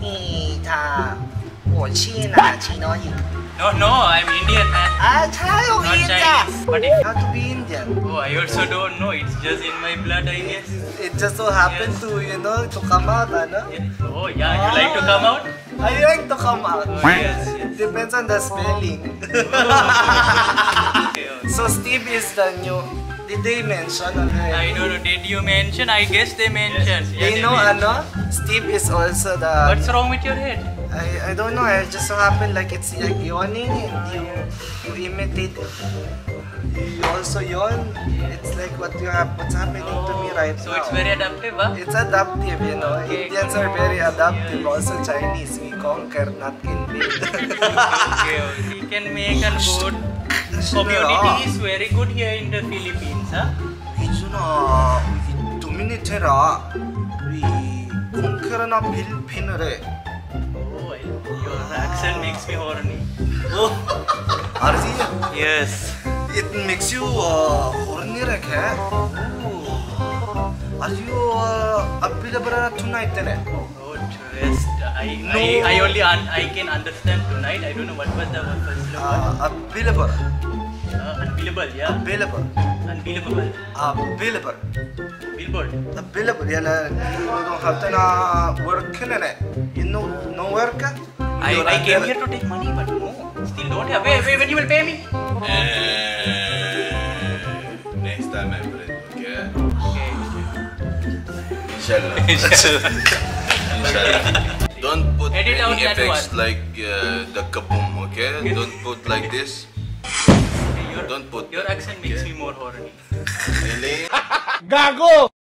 你他我去哪去哪里 No, no, I'm Indian, man. 啊，他有 Not 印的 Chinese. But it, How to be Indian oh, I also don't know. It's just in my blood, I guess. It just so happened Yes. to you know to come out ano Yeah. Oh, yeah. You like to come out? I like to come out Oh, yes, yes. Depends on the spelling Okay, okay. So Steve is the new did they mention already? I don't know. Did you mention? I guess they mentioned. Yeah, They know mentioned. ano? Steve is also the What's wrong with your head? I, I don't know, It just so happened like it's like yawning and you you imitate you also yawn. It's like what you have what's happening to me oh, right so now. it's very adaptive, huh? It's adaptive, you know. Okay. Indians are very adaptive. Also Chinese, we conquer, not invade. okay, okay. We can make a good community is very good here in the Philippines. Huh? Hijuna, Dominitera, we conquerana Pilpinere. Oh, your accent makes me horny. Oh. Arzi? Yes. It makes you uh, horny, right? Oh. Are you uh, available tonight? Then? Oh, trust. I, No. I, I only un, I can understand tonight. I don't know what was the first word. Uh, available. Uh, unbelievable, yeah. Available. Unbelievable. Available. Billboard. Don't have to na work in. You know, no work? I, I came here to take money, but no. Still don't have. Wait, wait, when you will pay me? Eh, next time, my friend, okay? Okay. Inshallah. Inshallah. Don't put Edit out any that effects one. like uh, the kaboom, okay? Don't put like this. Your, Don't put your accent makes okay? me more horny. Really? Gago!